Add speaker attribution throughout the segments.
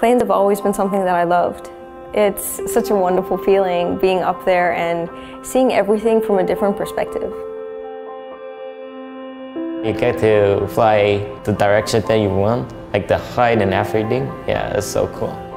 Speaker 1: Planes have always been something that I loved. It's such a wonderful feeling being up there and seeing everything from a different perspective.
Speaker 2: You get to fly the direction that you want, like the height and everything. Yeah, it's so cool.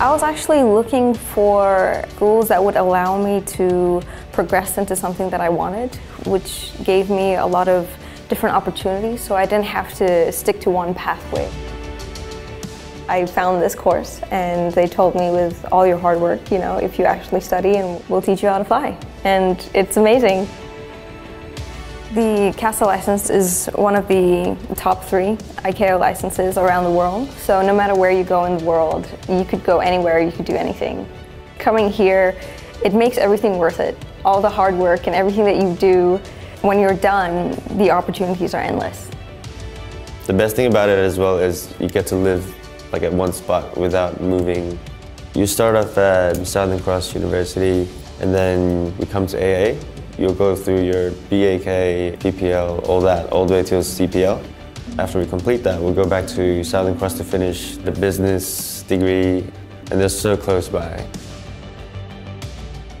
Speaker 1: I was actually looking for schools that would allow me to progress into something that I wanted, which gave me a lot of different opportunities so I didn't have to stick to one pathway. I found this course and they told me with all your hard work, you know, if you actually study and we'll teach you how to fly. And it's amazing. The CASA license is one of the top three ICAO licenses around the world. So no matter where you go in the world, you could go anywhere, you could do anything. Coming here, it makes everything worth it. All the hard work and everything that you do, when you're done, the opportunities are endless.
Speaker 3: The best thing about it as well is you get to live like at one spot without moving. You start off at Southern Cross University and then we come to AA You'll go through your BAK, PPL, all that, all the way to CPL. After we complete that, we'll go back to Southern Cross to finish the business degree, and they're so close by.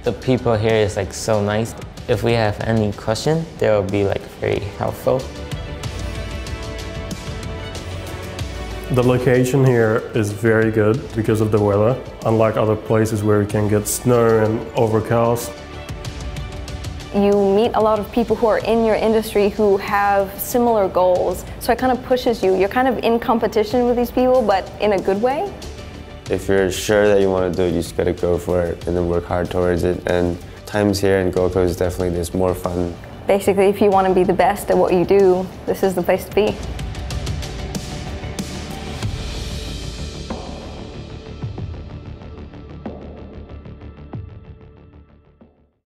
Speaker 2: The people here is like so nice. If we have any question, they'll be like very helpful.
Speaker 4: The location here is very good because of the weather, unlike other places where you can get snow and overcast.
Speaker 1: You meet a lot of people who are in your industry who have similar goals. So it kind of pushes you. You're kind of in competition with these people, but in a good way.
Speaker 3: If you're sure that you want to do it, you just got to go for it and then work hard towards it. And times here in Gold Coast definitely just more fun.
Speaker 1: Basically, if you want to be the best at what you do, this is the place to be.